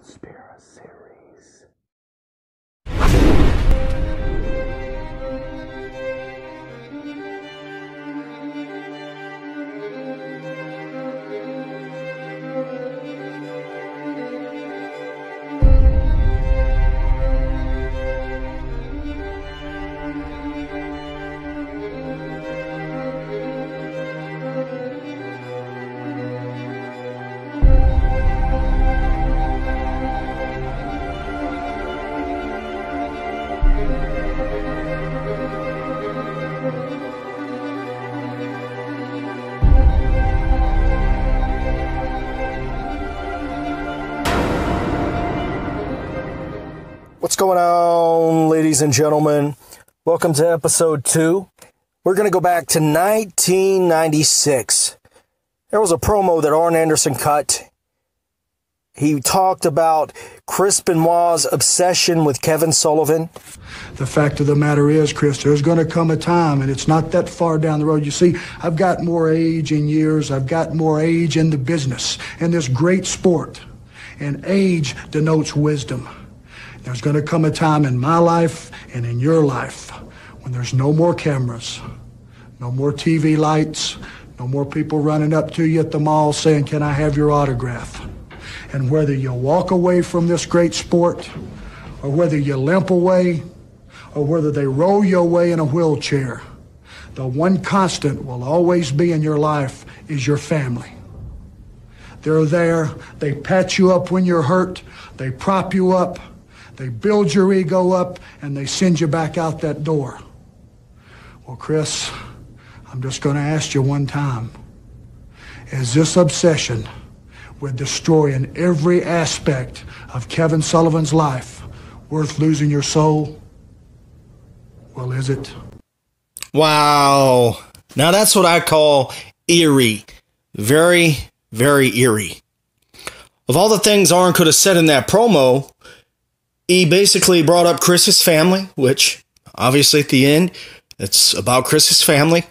Conspiracies. What's going on, ladies and gentlemen? Welcome to episode two. We're going to go back to 1996. There was a promo that Arn Anderson cut. He talked about Chris Benoit's obsession with Kevin Sullivan. The fact of the matter is, Chris, there's going to come a time, and it's not that far down the road. You see, I've got more age in years, I've got more age in the business, in this great sport. And age denotes wisdom. There's going to come a time in my life and in your life when there's no more cameras, no more TV lights, no more people running up to you at the mall saying, Can I have your autograph? And whether you walk away from this great sport, or whether you limp away, or whether they roll you away in a wheelchair, the one constant will always be in your life is your family. They're there. They pat you up when you're hurt. They prop you up. They build your ego up and they send you back out that door. Well, Chris, I'm just going to ask you one time. Is this obsession with destroying every aspect of Kevin Sullivan's life worth losing your soul? Well, is it? Wow. Now that's what I call eerie. Very, very eerie. Of all the things Arn could have said in that promo, he basically brought up Chris's family, which obviously at the end, it's about Chris's family.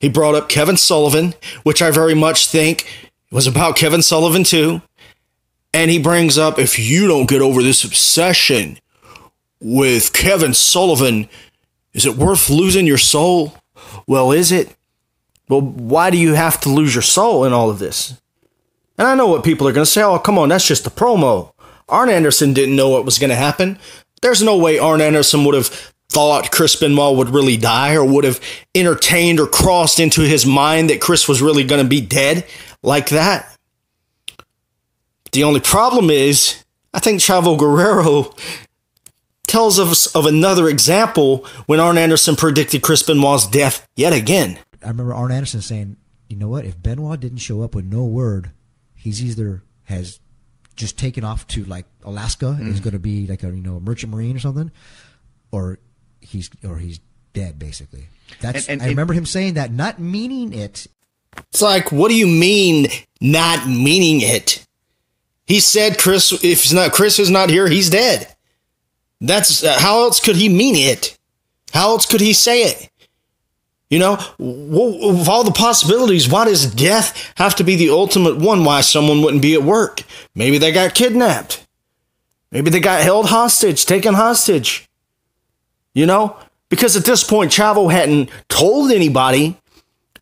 He brought up Kevin Sullivan, which I very much think was about Kevin Sullivan too. And he brings up if you don't get over this obsession with Kevin Sullivan, is it worth losing your soul? Well, is it? Well, why do you have to lose your soul in all of this? And I know what people are going to say. Oh, come on, that's just a promo. Arn Anderson didn't know what was going to happen. There's no way Arn Anderson would have thought Chris Benoit would really die or would have entertained or crossed into his mind that Chris was really going to be dead like that. The only problem is, I think Chavo Guerrero tells us of another example when Arn Anderson predicted Chris Benoit's death yet again. I remember Arn Anderson saying, "You know what? If Benoit didn't show up with no word, he's either has just taken off to like Alaska and Mm-hmm. he's going to be like a you know a merchant marine or something, or he's or he's dead basically." That's And- and- I remember him saying that, not meaning it. It's like, what do you mean not meaning it? He said Chris, if he's not Chris is not here, he's dead. That's uh, how else could he mean it? How else could he say it? You know, of all the possibilities, why does death have to be the ultimate one? Why someone wouldn't be at work? Maybe they got kidnapped. Maybe they got held hostage, taken hostage. You know, because at this point, Chavo hadn't told anybody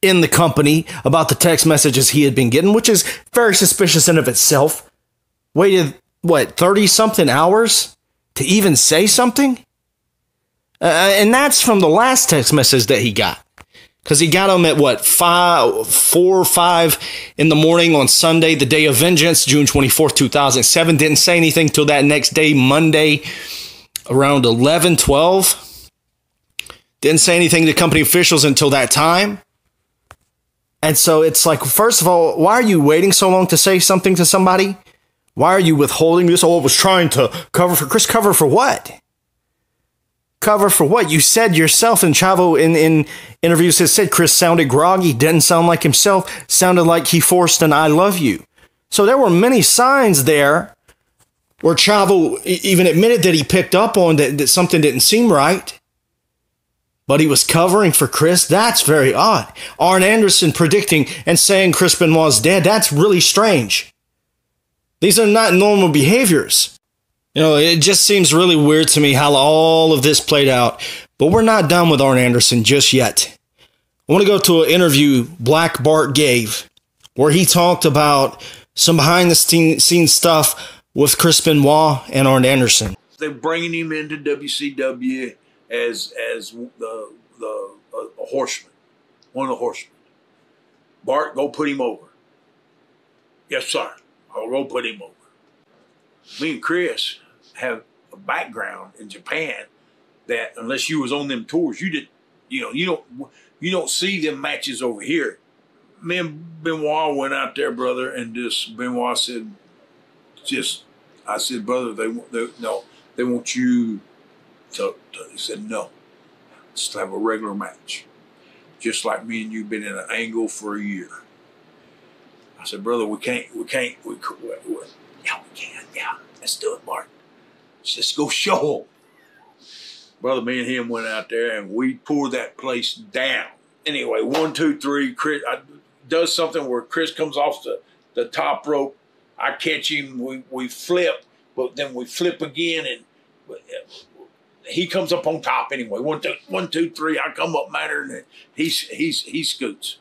in the company about the text messages he had been getting, which is very suspicious in of itself. Waited what thirty something hours to even say something, uh, and that's from the last text message that he got, because he got them at what five, four or five in the morning on Sunday, the day of vengeance, June twenty fourth, two thousand seven. Didn't say anything till that next day, Monday, around 11, 12. Didn't say anything to company officials until that time. And so it's like, first of all, why are you waiting so long to say something to somebody? Why are you withholding this? Oh, I was trying to cover for Chris. Cover for what? Cover for what? You said yourself, and Chavo in, in interviews has said Chris sounded groggy, didn't sound like himself, sounded like he forced an I love you. So there were many signs there where Chavo even admitted that he picked up on that, that something didn't seem right but he was covering for Chris. That's very odd. Arn Anderson predicting and saying Chris Benoit's dead. That's really strange. These are not normal behaviors. You know, it just seems really weird to me how all of this played out. But we're not done with Arn Anderson just yet. I want to go to an interview Black Bart gave where he talked about some behind the scenes stuff with Chris Benoit and Arn Anderson. They're bringing him into WCW as as the the a, a horseman, one of the horsemen. Bart, go put him over. Yes, sir. I'll go put him over. Me and Chris have a background in Japan that unless you was on them tours, you did, you know, you don't you don't see them matches over here. Me and Benoit went out there, brother, and just Benoit said, just I said, brother, they, they no, they want you to, to. He said no, just have a regular match, just like me and you been in an angle for a year. I said, brother, we can't, we can't, we yeah, we can, yeah, let's do it, Mark. Let's just go show them brother, me and him went out there and we poured that place down. Anyway, one, two, three. Chris I, does something where Chris comes off the, the top rope. I catch him. We we flip, but then we flip again, and he comes up on top anyway. One, two, one, two, three. I come up matter, and he's he's he scoots.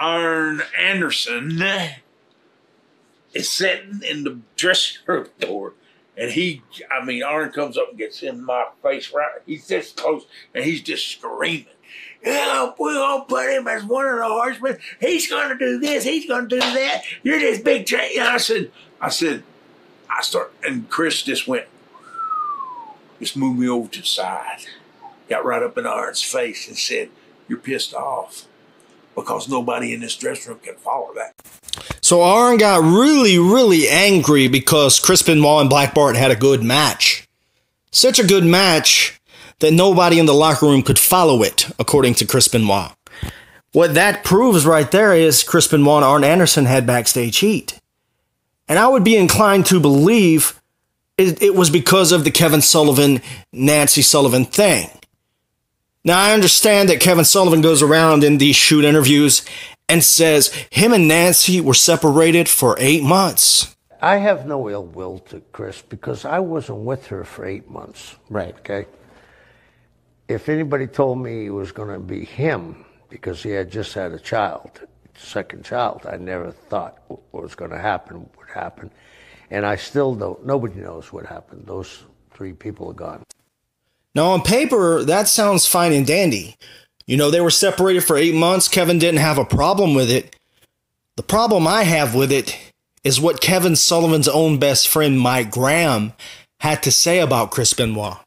Arn Anderson is sitting in the dressing room door and he, I mean, Arn comes up and gets in my face right. He's this close and he's just screaming. Yeah, we're gonna put him as one of the horsemen. He's gonna do this. He's gonna do that. You're this big train. I said, I said, I start, and Chris just went, just moved me over to the side, got right up in Arn's face and said, "You're pissed off because nobody in this dressing room can follow that." So Arn got really, really angry because Chris Benoit and Black Bart had a good match. Such a good match that nobody in the locker room could follow it, according to Chris Benoit. What that proves right there is Chris Benoit and Arn Anderson had backstage heat. And I would be inclined to believe it, it was because of the Kevin Sullivan, Nancy Sullivan thing. Now, I understand that Kevin Sullivan goes around in these shoot interviews and says him and Nancy were separated for eight months. I have no ill will to Chris because I wasn't with her for eight months. Right. Okay. If anybody told me it was going to be him because he had just had a child, second child, I never thought what was going to happen would happen. And I still don't, nobody knows what happened. Those three people are gone. Now, on paper, that sounds fine and dandy. You know, they were separated for eight months. Kevin didn't have a problem with it. The problem I have with it is what Kevin Sullivan's own best friend, Mike Graham, had to say about Chris Benoit.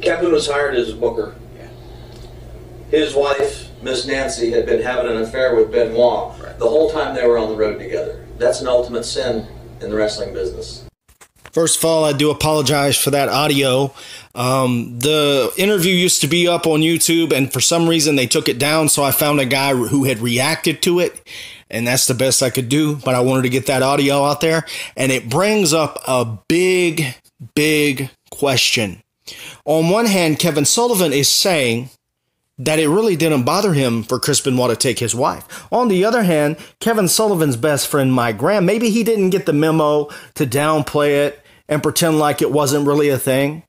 Kevin was hired as a booker. His wife, Miss Nancy, had been having an affair with Benoit the whole time they were on the road together. That's an ultimate sin in the wrestling business. First of all, I do apologize for that audio. Um, the interview used to be up on YouTube, and for some reason they took it down. So I found a guy who had reacted to it, and that's the best I could do. But I wanted to get that audio out there, and it brings up a big, big question. On one hand, Kevin Sullivan is saying that it really didn't bother him for Chris Benoit to take his wife. On the other hand, Kevin Sullivan's best friend, Mike Graham, maybe he didn't get the memo to downplay it and pretend like it wasn't really a thing.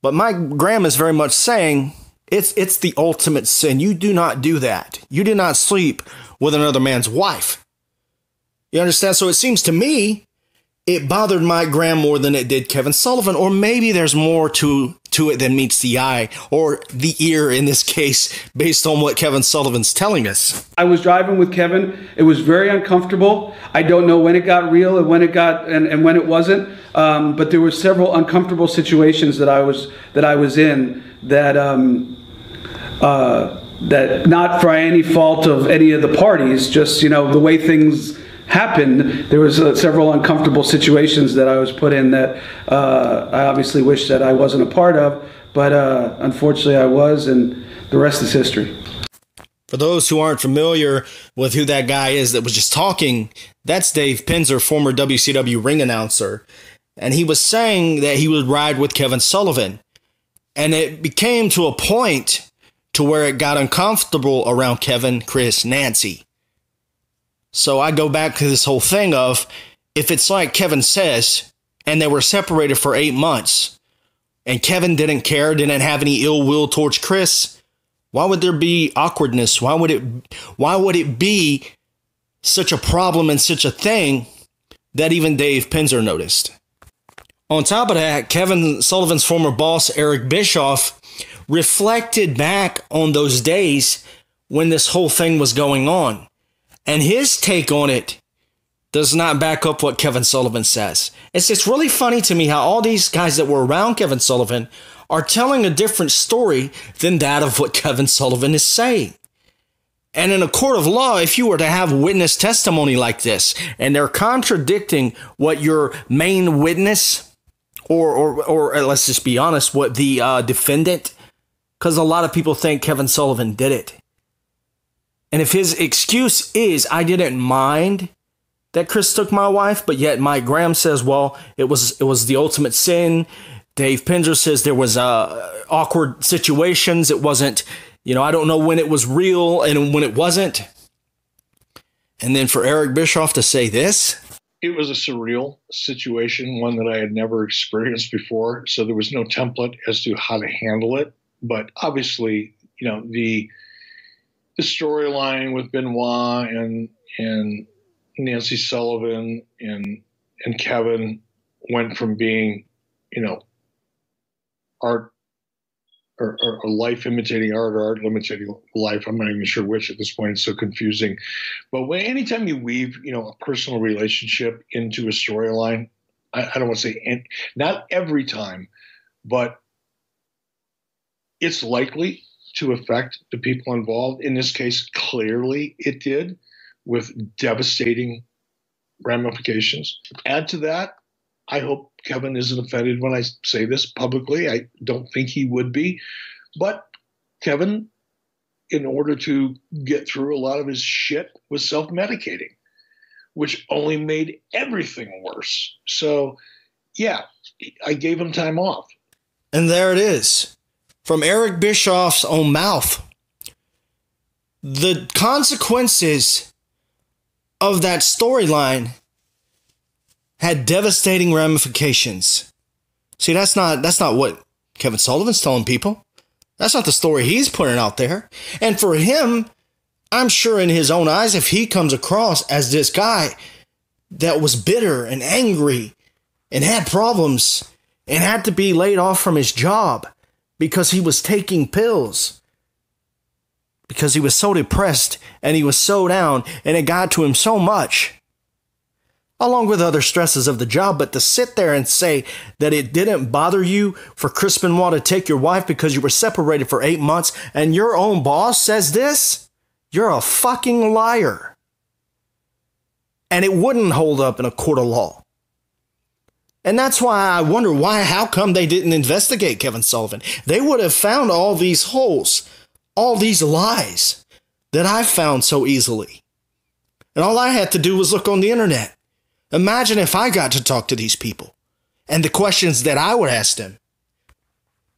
But Mike Graham is very much saying it's it's the ultimate sin. You do not do that. You do not sleep with another man's wife. You understand? So it seems to me it bothered Mike Graham more than it did Kevin Sullivan, or maybe there's more to to it than meets the eye or the ear in this case, based on what Kevin Sullivan's telling us. I was driving with Kevin. It was very uncomfortable. I don't know when it got real and when it got and, and when it wasn't. Um, but there were several uncomfortable situations that I was that I was in that um, uh, that not for any fault of any of the parties, just you know the way things happened, there was uh, several uncomfortable situations that I was put in that uh, I obviously wish that I wasn't a part of, but uh, unfortunately I was, and the rest is history. For those who aren't familiar with who that guy is that was just talking, that's Dave Penzer, former WCW ring announcer. And he was saying that he would ride with Kevin Sullivan. And it became to a point to where it got uncomfortable around Kevin, Chris, Nancy. So I go back to this whole thing of if it's like Kevin says, and they were separated for eight months, and Kevin didn't care, didn't have any ill will towards Chris, why would there be awkwardness? Why would it why would it be such a problem and such a thing that even Dave Penzer noticed? On top of that, Kevin Sullivan's former boss, Eric Bischoff, reflected back on those days when this whole thing was going on. And his take on it does not back up what Kevin Sullivan says. It's just really funny to me how all these guys that were around Kevin Sullivan are telling a different story than that of what Kevin Sullivan is saying. And in a court of law, if you were to have witness testimony like this and they're contradicting what your main witness or, or, or uh, let's just be honest, what the uh, defendant, because a lot of people think Kevin Sullivan did it. And if his excuse is, I didn't mind that Chris took my wife, but yet Mike Graham says, well, it was it was the ultimate sin. Dave Penzer says there was uh, awkward situations. It wasn't, you know, I don't know when it was real and when it wasn't. And then for Eric Bischoff to say this, it was a surreal situation, one that I had never experienced before. So there was no template as to how to handle it. But obviously, you know, the storyline with Benoit and and Nancy Sullivan and and Kevin went from being, you know, art or, or, or, life imitating art or art imitating life. I'm not even sure which at this point. It's so confusing. But when anytime you weave, you know, a personal relationship into a storyline, I, I don't want to say and not every time, but it's likely to affect the people involved. In this case, clearly it did with devastating ramifications. Add to that, I hope Kevin isn't offended when I say this publicly. I don't think he would be. But Kevin, in order to get through a lot of his shit, was self medicating, which only made everything worse. So, yeah, I gave him time off. And there it is from Eric Bischoff's own mouth. The consequences of that storyline had devastating ramifications. See, that's not that's not what Kevin Sullivan's telling people. That's not the story he's putting out there. And for him, I'm sure in his own eyes, if he comes across as this guy that was bitter and angry and had problems and had to be laid off from his job because he was taking pills. Because he was so depressed and he was so down and it got to him so much. Along with other stresses of the job, but to sit there and say that it didn't bother you for Chris Benoit to take your wife because you were separated for eight months and your own boss says this, you're a fucking liar. And it wouldn't hold up in a court of law. And that's why I wonder why, how come they didn't investigate Kevin Sullivan? They would have found all these holes, all these lies that I found so easily. And all I had to do was look on the internet. Imagine if I got to talk to these people and the questions that I would ask them.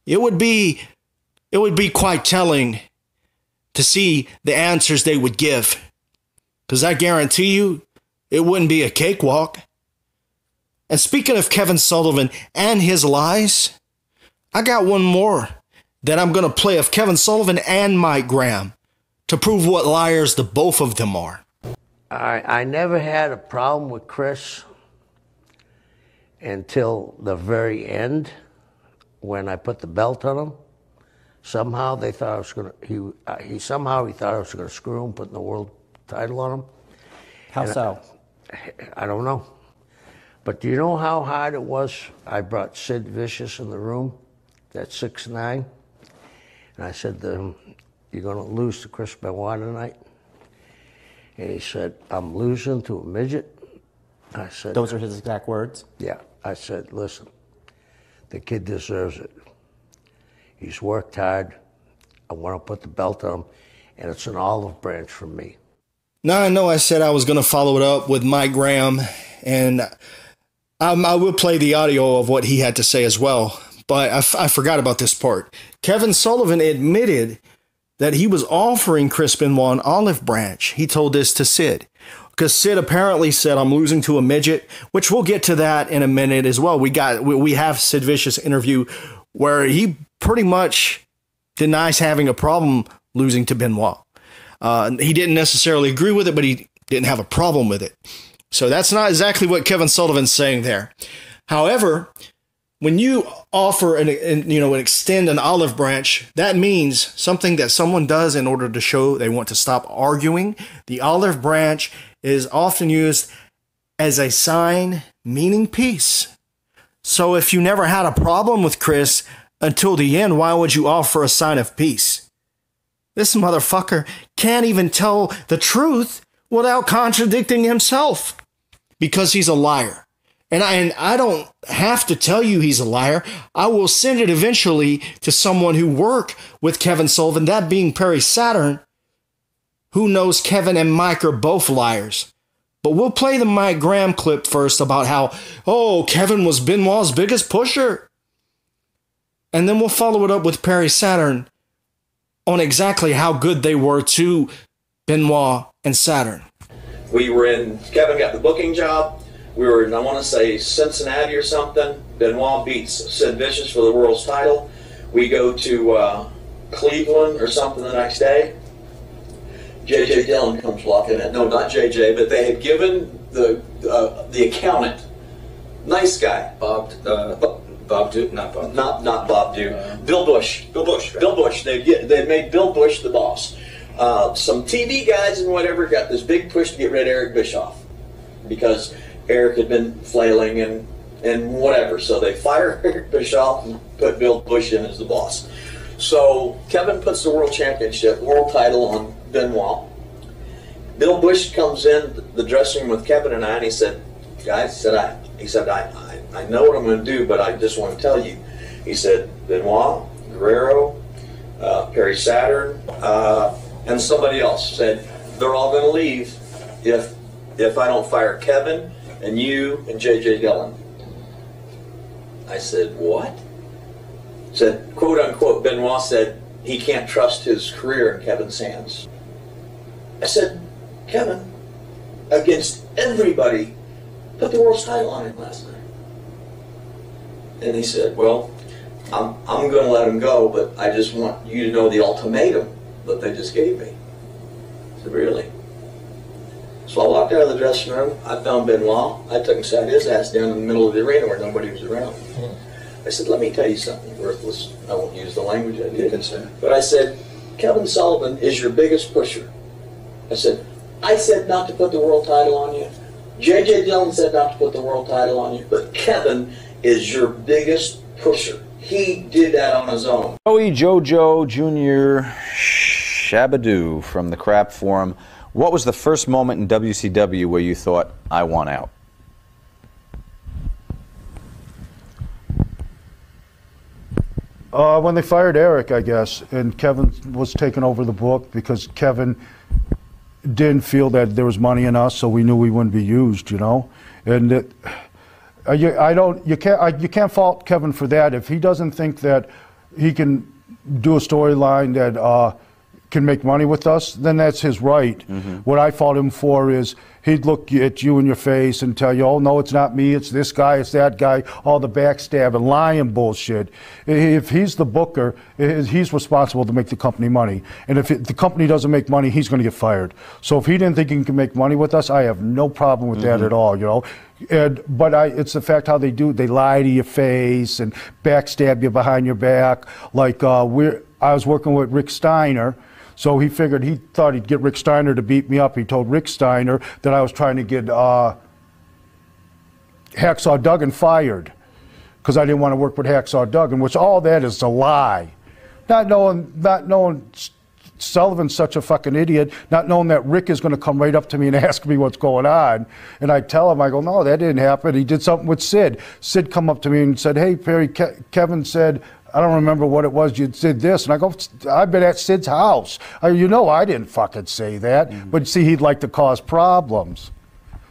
It would be, it would be quite telling to see the answers they would give. Because I guarantee you, it wouldn't be a cakewalk. And speaking of Kevin Sullivan and his lies, I got one more that I'm going to play of Kevin Sullivan and Mike Graham to prove what liars the both of them are. I, I never had a problem with Chris until the very end when I put the belt on him. Somehow they thought I was going to, he, uh, he somehow he thought I was going to screw him, putting the world title on him. How and so? I, I don't know. But do you know how hard it was? I brought Sid Vicious in the room, that's six nine, and I said to him, "You're going to lose to Chris Benoit tonight." And he said, "I'm losing to a midget." I said, "Those are his exact words." Yeah, I said, "Listen, the kid deserves it. He's worked hard. I want to put the belt on him, and it's an olive branch from me." Now I know I said I was going to follow it up with Mike Graham, and um, I will play the audio of what he had to say as well, but I, f- I forgot about this part. Kevin Sullivan admitted that he was offering Benoit an olive branch. He told this to Sid. because Sid apparently said I'm losing to a midget, which we'll get to that in a minute as well. We got we, we have Sid Vicious interview where he pretty much denies having a problem losing to Benoit. Uh, he didn't necessarily agree with it, but he didn't have a problem with it. So that's not exactly what Kevin Sullivan's saying there. However, when you offer an, an, you know and extend an olive branch that means something that someone does in order to show they want to stop arguing. The olive branch is often used as a sign meaning peace. So if you never had a problem with chris until the end why would you offer a sign of peace? This motherfucker can't even tell the truth without contradicting himself because he's a liar and I, and I don't have to tell you he's a liar. I will send it eventually to someone who worked with Kevin Sullivan, that being Perry Saturn, who knows Kevin and Mike are both liars. But we'll play the Mike Graham clip first about how, oh, Kevin was Benoit's biggest pusher. And then we'll follow it up with Perry Saturn on exactly how good they were to Benoit and Saturn. We were in, Kevin got the booking job we were in, I want to say, Cincinnati or something. Benoit beats Sid Vicious for the world's title. We go to uh, Cleveland or something the next day. J.J. Dillon comes walking in. No, not J.J., but they had given the uh, the accountant, nice guy, Bob, uh, Bob Duke, not Bob. Not not Bob Duke. Uh, Bill Busch. Bill Busch. Right? Bill Busch. They they made Bill Busch the boss. Uh, some TV guys and whatever got this big push to get rid of Eric Bischoff because Eric had been flailing and and whatever. So they fire Eric Bischoff and put Bill Busch in as the boss. So Kevin puts the world championship, world title on Benoit. Bill Busch comes in the dressing room with Kevin and I, and he said, "Guys," said, "I," he said, "I, I, I know what I'm going to do, but I just want to tell you." He said, "Benoit, Guerrero, uh, Perry Saturn, uh, and somebody else said they're all going to leave if if I don't fire Kevin and you and J.J. Dillon. I said, what? Said, quote unquote, Benoit said he can't trust his career in Kevin's hands. I said, Kevin, against everybody, put the world's title on him last night. And he said, well, I'm, I'm going to let him go, but I just want you to know the ultimatum that they just gave me. I said, really? So I walked out of the dressing room. I found Benoit. I took him, sat his ass down in the middle of the arena where nobody was around. Hmm. I said, let me tell you something worthless. I won't use the language I did. But I said, Kevin Sullivan is your biggest pusher. I said, I said not to put the world title on you. J.J. Dillon said not to put the world title on you. But Kevin is your biggest pusher. He did that on his own. Joey Jojo Jr. Shabadoo from the Crap Forum. What was the first moment in WCW where you thought, I want out? Uh, when they fired Eric, I guess, and Kevin was taking over the book because Kevin didn't feel that there was money in us, so we knew we wouldn't be used, you know. And it, uh, I don't, you can't, I, you can't fault Kevin for that. If he doesn't think that he can do a storyline that uh, can make money with us, then that's his right. Mm-hmm. What I fought him for is he'd look at you in your face and tell you, oh, no, it's not me, it's this guy, it's that guy, all the backstab and lying bullshit. If he's the booker, he's responsible to make the company money. And if it, the company doesn't make money, he's going to get fired. So if he didn't think he can make money with us, I have no problem with mm-hmm. that at all, you know. And, but I, it's the fact how they do. They lie to your face and backstab you behind your back. Like uh, we're, I was working with Rick Steiner, so he figured he thought he'd get Rick Steiner to beat me up. He told Rick Steiner that I was trying to get uh, Hacksaw Duggan fired because I didn't want to work with Hacksaw Duggan, which all that is a lie. Not knowing, not knowing Sullivan's such a fucking idiot, not knowing that Rick is going to come right up to me and ask me what's going on. And I tell him, I go, no, that didn't happen. He did something with Sid. Sid come up to me and said, hey, Perry, Ke- Kevin said I don't remember what it was you did this. And I go, I've been at Sid's house. I, you know, I didn't fucking say that. Mm-hmm. But see, he'd like to cause problems.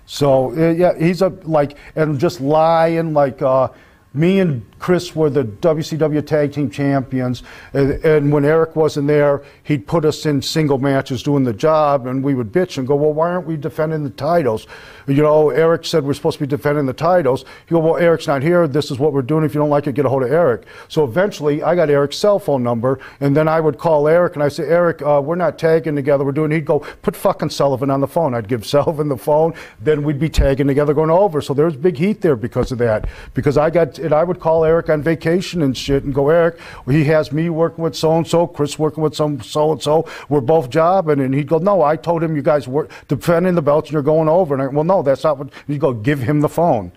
So, uh, yeah, he's a, like, and just lying, like, uh, me and Chris were the WCW Tag Team Champions, and, and when Eric wasn't there, he'd put us in single matches doing the job, and we would bitch and go, "Well, why aren't we defending the titles?" You know, Eric said we're supposed to be defending the titles. He go, "Well, Eric's not here. This is what we're doing. If you don't like it, get a hold of Eric." So eventually, I got Eric's cell phone number, and then I would call Eric and I say, "Eric, uh, we're not tagging together. We're doing." He'd go, "Put fucking Sullivan on the phone." I'd give Sullivan the phone. Then we'd be tagging together, going over. So there was big heat there because of that. Because I got, and I would call Eric on vacation and shit, and go, Eric, he has me working with so and so, Chris working with some so and so. We're both jobbing, and he'd go, No, I told him you guys were defending the belts and you're going over. And I, well, no, that's not what. He'd go, Give him the phone.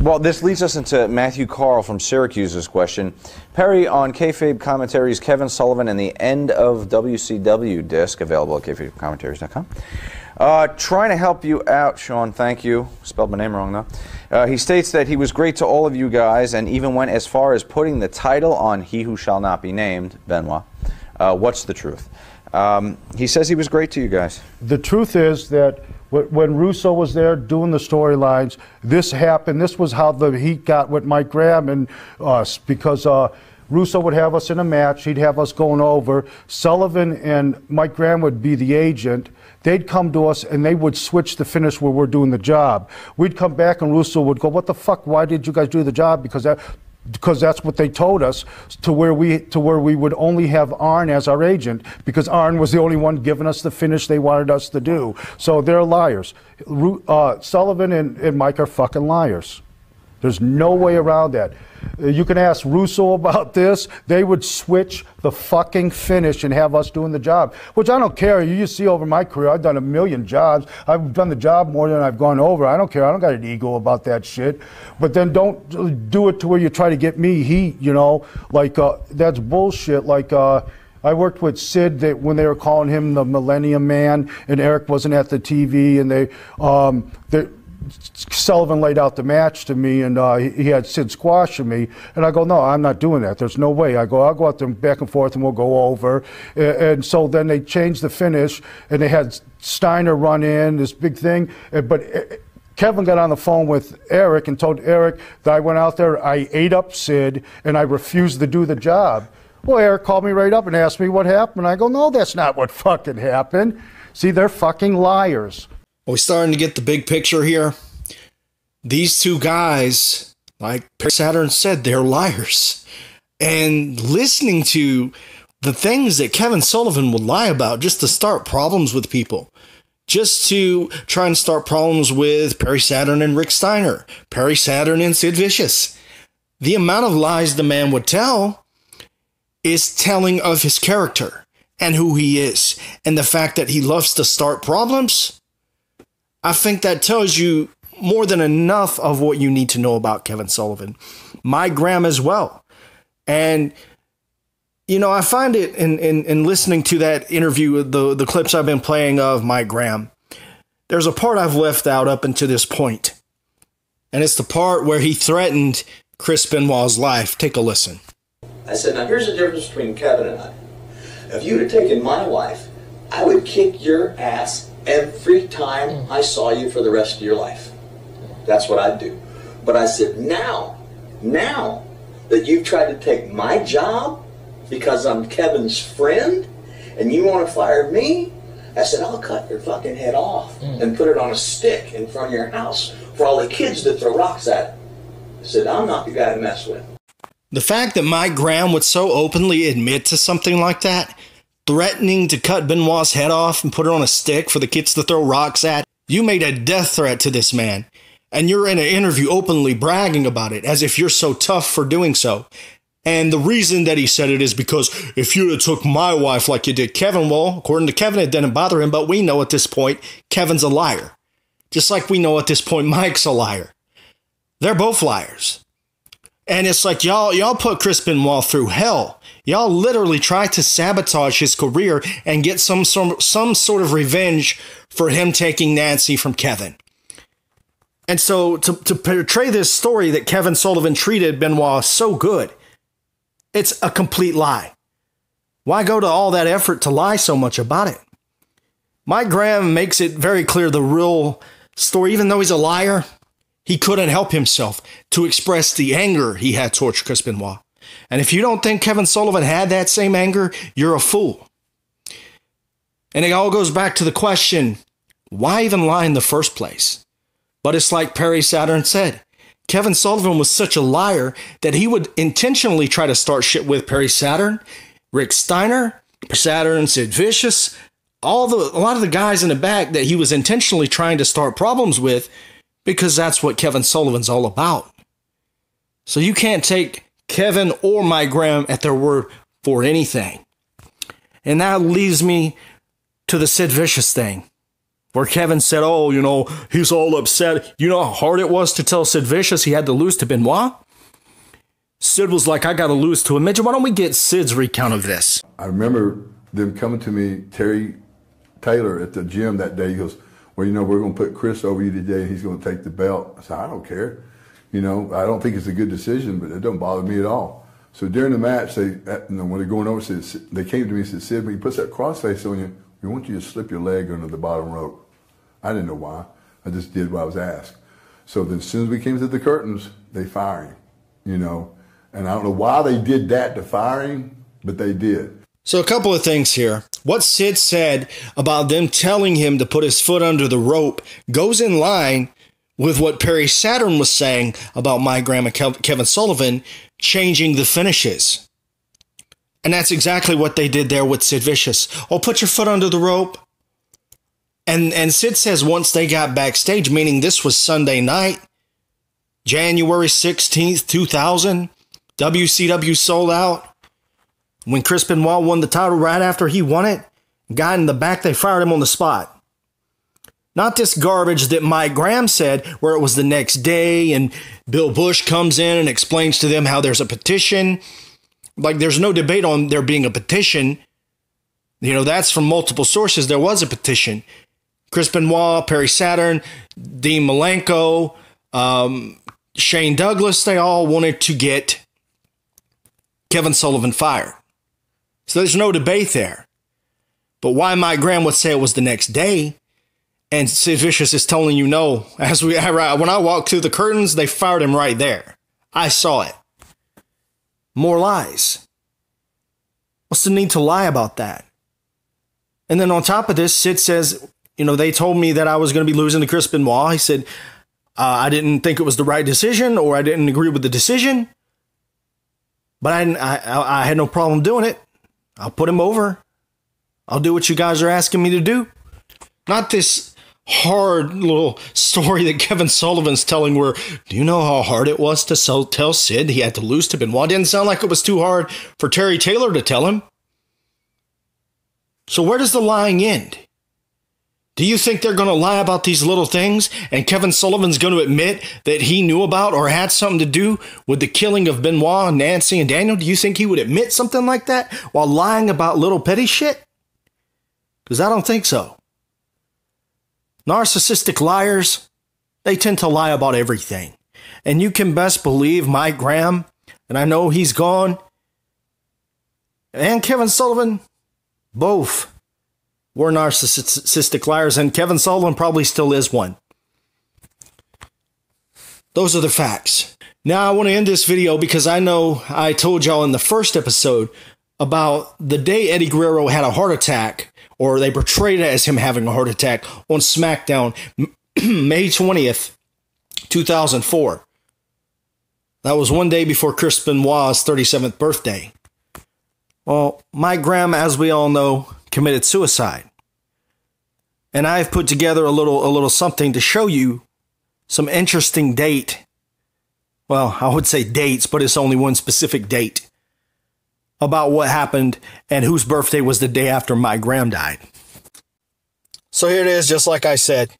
Well, this leads us into Matthew Carl from Syracuse's question. Perry on kayfabe commentaries, Kevin Sullivan and the end of WCW disc available at kayfabecommentaries.com. Uh, trying to help you out, Sean. Thank you. Spelled my name wrong though. Uh, he states that he was great to all of you guys, and even went as far as putting the title on "He Who Shall Not Be Named," Benoit. Uh, what's the truth? Um, he says he was great to you guys. The truth is that wh- when Russo was there doing the storylines, this happened. This was how the heat got with Mike Graham and us because uh, Russo would have us in a match. He'd have us going over. Sullivan and Mike Graham would be the agent. They'd come to us and they would switch the finish where we're doing the job. We'd come back and Russo would go, "What the fuck? Why did you guys do the job?" Because that because that's what they told us to where we to where we would only have Arn as our agent because Arn was the only one giving us the finish they wanted us to do. So they're liars. Uh, Sullivan and, and Mike are fucking liars. There's no way around that. Uh, You can ask Russo about this. They would switch the fucking finish and have us doing the job, which I don't care. You see over my career, I've done a million jobs. I've done the job more than I've gone over. I don't care. I don't got an ego about that shit. But then don't do it to where you try to get me heat, you know? Like, uh, that's bullshit. Like, uh, I worked with Sid that when they were calling him the Millennium Man, and Eric wasn't at the TV, and they, um, they Sullivan laid out the match to me, and uh, he, had Sid squashing me, and I go, no, I'm not doing that. There's no way. I go, I'll go out there back and forth, and we'll go over. And, so then they changed the finish, and they had Steiner run in this big thing, uh, but. uh, Kevin got on the phone with Eric and told Eric that I went out there, I ate up Sid, and I refused to do the job. Well, Eric called me right up and asked me what happened. I go, no, that's not what fucking happened. See, they're fucking liars. Are we starting to get the big picture here? These two guys, like Perry Saturn said, they're liars. And listening to the things that Kevin Sullivan would lie about just to start problems with people, just to try and start problems with Perry Saturn and Rick Steiner, Perry Saturn and Sid Vicious. The amount of lies the man would tell is telling of his character and who he is, and the fact that he loves to start problems. I think that tells you more than enough of what you need to know about Kevin Sullivan. Mike Graham as well. And you know, I find it in, in, in listening to that interview, the, the clips I've been playing of Mike Graham, there's a part I've left out up until this point. And it's the part where he threatened Chris Benoit's life. Take a listen. I said, now here's the difference between Kevin and I. If you'd have taken my wife, I would kick your ass every time I saw you for the rest of your life. That's what I'd do. But I said, now, now that you've tried to take my job because I'm Kevin's friend and you want to fire me, I said, I'll cut your fucking head off hmm. and put it on a stick in front of your house for all the kids to throw rocks at. I said, I'm not the guy to mess with. The fact that Mike Graham would so openly admit to something like that, threatening to cut Benoit's head off and put it on a stick for the kids to throw rocks at, you made a death threat to this man. And you're in an interview openly bragging about it as if you're so tough for doing so. And the reason that he said it is because if you'd have took my wife like you did Kevin, well, according to Kevin, it didn't bother him, but we know at this point Kevin's a liar. Just like we know at this point Mike's a liar. They're both liars. And it's like y'all y'all put Chris Benoit through hell. Y'all literally tried to sabotage his career and get some some some sort of revenge for him taking Nancy from Kevin. And so to, to portray this story that Kevin Sullivan treated Benoit so good, it's a complete lie. Why go to all that effort to lie so much about it? Mike Graham makes it very clear the real story, even though he's a liar, he couldn't help himself to express the anger he had towards Chris Benoit. And if you don't think Kevin Sullivan had that same anger, you're a fool. And it all goes back to the question why even lie in the first place? But it's like Perry Saturn said Kevin Sullivan was such a liar that he would intentionally try to start shit with Perry Saturn, Rick Steiner, Saturn, Sid Vicious, all the a lot of the guys in the back that he was intentionally trying to start problems with because that's what Kevin Sullivan's all about. So you can't take Kevin or Mike Graham at their word for anything. And that leads me to the Sid Vicious thing, where Kevin said, Oh, you know, he's all upset. You know how hard it was to tell Sid Vicious he had to lose to Benoit? Sid was like, I got to lose to him. Mitch, why don't we get Sid's recount of this? I remember them coming to me, Terry Taylor at the gym that day. He goes, Well, you know, we're going to put Chris over you today. He's going to take the belt. I said, I don't care. You know, I don't think it's a good decision, but it don't bother me at all. So during the match, they, when they're going over, said, they came to me and said, Sid, when he puts that crossface on you, we want you to slip your leg under the bottom rope. I didn't know why. I just did what I was asked. So then as soon as we came to the curtains, they fire him, you know. And I don't know why they did that to fire him, but they did. So, a couple of things here. What Sid said about them telling him to put his foot under the rope goes in line with what Perry Saturn was saying about my grandma Kevin Sullivan changing the finishes. And that's exactly what they did there with Sid Vicious. Oh, put your foot under the rope. And and Sid says once they got backstage, meaning this was Sunday night, January 16th, 2000, WCW sold out. When Chris Benoit won the title right after he won it, guy in the back, they fired him on the spot. Not this garbage that Mike Graham said, where it was the next day and Bill Busch comes in and explains to them how there's a petition. Like, there's no debate on there being a petition. You know, that's from multiple sources. There was a petition. Chris Benoit, Perry Saturn, Dean Malenko, um, Shane Douglas, they all wanted to get Kevin Sullivan fired. So there's no debate there. But why Mike Graham would say it was the next day, and Sid Vicious is telling you no. As we when I walked through the curtains, they fired him right there. I saw it. More lies. What's the need to lie about that? And then on top of this, Sid says, you know, they told me that I was going to be losing to Chris Benoit. He said, uh, I didn't think it was the right decision or I didn't agree with the decision. But I, I, I had no problem doing it. I'll put him over. I'll do what you guys are asking me to do. Not this hard little story that Kevin Sullivan's telling where, do you know how hard it was to sell, tell Sid he had to lose to Benoit? Didn't sound like it was too hard for Terry Taylor to tell him. So where does the lying end? Do you think they're going to lie about these little things and Kevin Sullivan's going to admit that he knew about or had something to do with the killing of Benoit, Nancy, and Daniel? Do you think he would admit something like that while lying about little petty shit? Because I don't think so. Narcissistic liars, they tend to lie about everything. And you can best believe Mike Graham, and I know he's gone, and Kevin Sullivan, both were narcissistic liars, and Kevin Sullivan probably still is one. Those are the facts. Now, I want to end this video because I know I told y'all in the first episode about the day Eddie Guerrero had a heart attack, or they portrayed it as him having a heart attack on SmackDown May 20th, 2004. That was one day before Chris Benoit's 37th birthday. Well, Mike Graham, as we all know, committed suicide. And I've put together a little a little something to show you some interesting date. Well, I would say dates, but it's only one specific date about what happened and whose birthday was the day after Mike Graham died. So here it is, just like I said.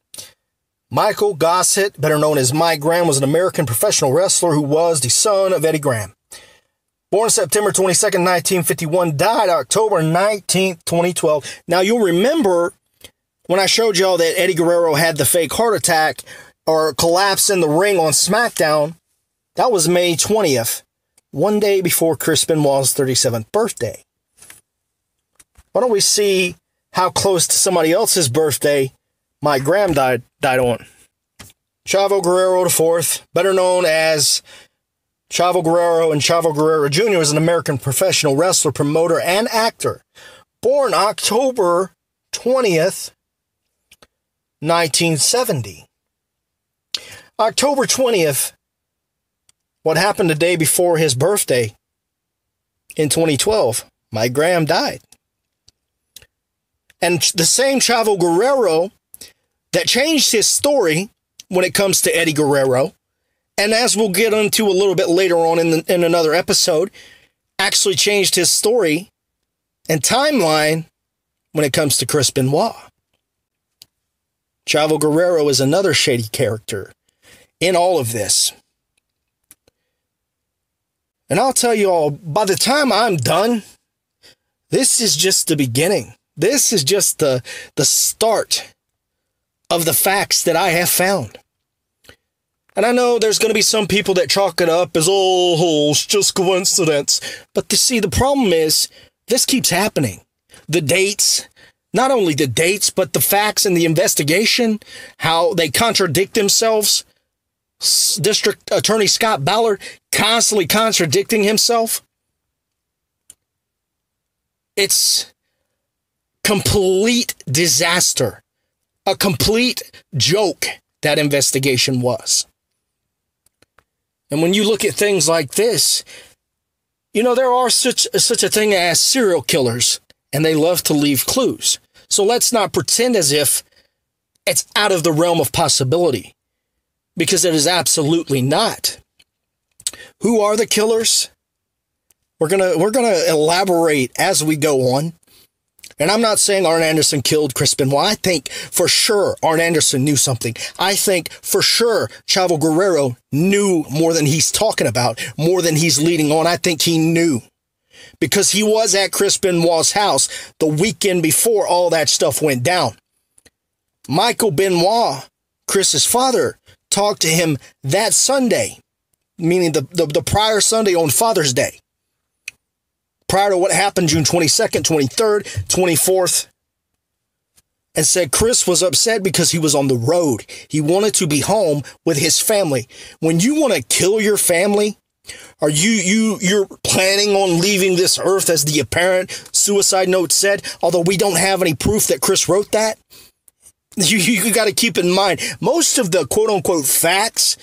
Michael Gossett, better known as Mike Graham, was an American professional wrestler who was the son of Eddie Graham. Born September 22nd, 1951, died October 19th, 2012. Now, you'll remember when I showed y'all that Eddie Guerrero had the fake heart attack or collapse in the ring on SmackDown, that was May 20th, one day before Chris Benoit's 37th birthday. Why don't we see how close to somebody else's birthday Mike Graham died, died on? Chavo Guerrero IV, better known as Chavo Guerrero and Chavo Guerrero Jr., is an American professional wrestler, promoter, and actor. Born October 20th, 1970. October 20th, what happened the day before his birthday in 2012? Mike Graham died. And the same Chavo Guerrero that changed his story when it comes to Eddie Guerrero, and as we'll get into a little bit later on in, the, in another episode, actually changed his story and timeline when it comes to Chris Benoit. Chavo Guerrero is another shady character in all of this. And I'll tell you all, by the time I'm done, this is just the beginning. This is just the, the start of the facts that I have found. And I know there's going to be some people that chalk it up as, oh, it's just coincidence. But to see, the problem is this keeps happening. The dates, not only the dates, but the facts and the investigation, how they contradict themselves. District Attorney Scott Ballard constantly contradicting himself. It's complete disaster, a complete joke that investigation was. And when you look at things like this, you know, there are such, such a thing as serial killers, and they love to leave clues. So let's not pretend as if it's out of the realm of possibility, because it is absolutely not. Who are the killers? We're gonna we're gonna elaborate as we go on. And I'm not saying Arn Anderson killed Chris Benoit. I think for sure Arn Anderson knew something. I think for sure Chavo Guerrero knew more than he's talking about, more than he's leading on. I think he knew because he was at Chris Benoit's house the weekend before all that stuff went down. Michael Benoit, Chris's father, talked to him that Sunday, meaning the, the, the prior Sunday on Father's Day prior to what happened June 22nd, 23rd, 24th, and said Chris was upset because he was on the road. He wanted to be home with his family. When you want to kill your family, are you you you're planning on leaving this earth as the apparent suicide note said, although we don't have any proof that Chris wrote that? You you got to keep in mind most of the quote unquote facts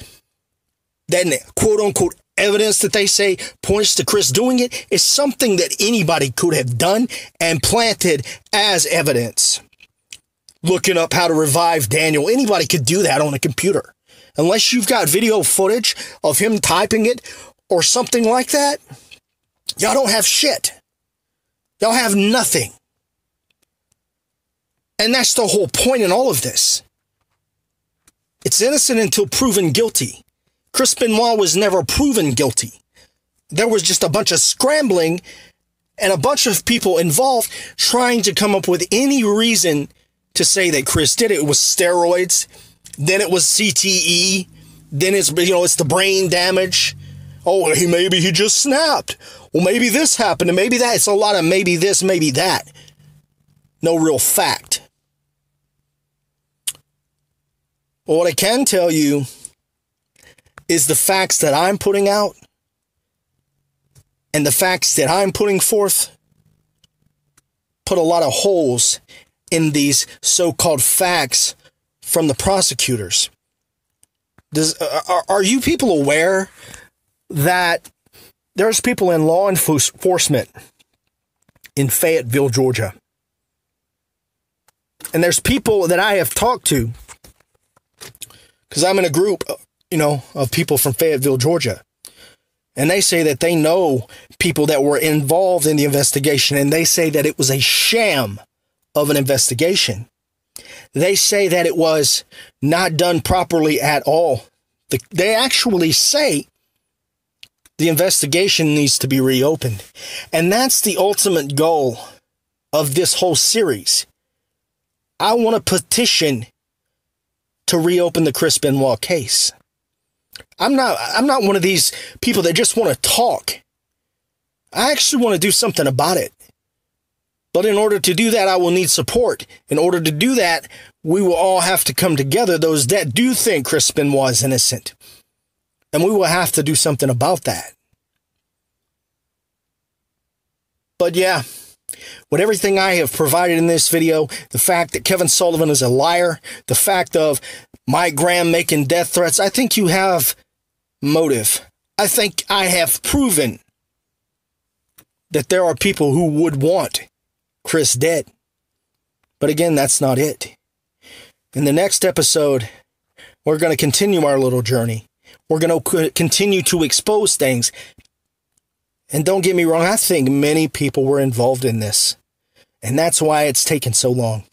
then quote unquote evidence that they say points to Chris doing it is something that anybody could have done and planted as evidence. Looking up how to revive Daniel, anybody could do that on a computer. Unless you've got video footage of him typing it or something like that, y'all don't have shit. Y'all have nothing. And that's the whole point in all of this. It's innocent until proven guilty. Chris Benoit was never proven guilty. There was just a bunch of scrambling and a bunch of people involved trying to come up with any reason to say that Chris did it. It was steroids, then it was CTE, then it's you know it's the brain damage. Oh, he maybe he just snapped. Well, maybe this happened, and maybe that. It's a lot of maybe this, maybe that. No real fact. Well, what I can tell you is the facts that I'm putting out and the facts that I'm putting forth put a lot of holes in these so-called facts from the prosecutors. Does uh, are, are you people aware that there's people in law enforcement in Fayetteville, Georgia? And there's people that I have talked to because I'm in a group you know, of people from Fayetteville, Georgia. And they say that they know people that were involved in the investigation, and they say that it was a sham of an investigation. They say that it was not done properly at all. The, they actually say the investigation needs to be reopened. And that's the ultimate goal of this whole series. I want to petition to reopen the Chris Benoit case. I'm not I'm not one of these people that just want to talk. I actually want to do something about it. But in order to do that, I will need support. In order to do that, we will all have to come together, those that do think Benoit is innocent. And we will have to do something about that. But yeah, with everything I have provided in this video, the fact that Kevin Sullivan is a liar, the fact of Mike Graham making death threats, I think you have motive. I think I have proven that there are people who would want Chris dead. But again, that's not it. In the next episode, we're going to continue our little journey. We're going to continue to expose things. And don't get me wrong, I think many people were involved in this. And that's why it's taken so long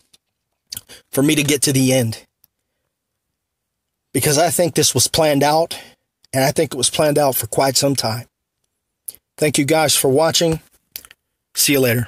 for me to get to the end. Because I think this was planned out, and I think it was planned out for quite some time. Thank you guys for watching. See you later.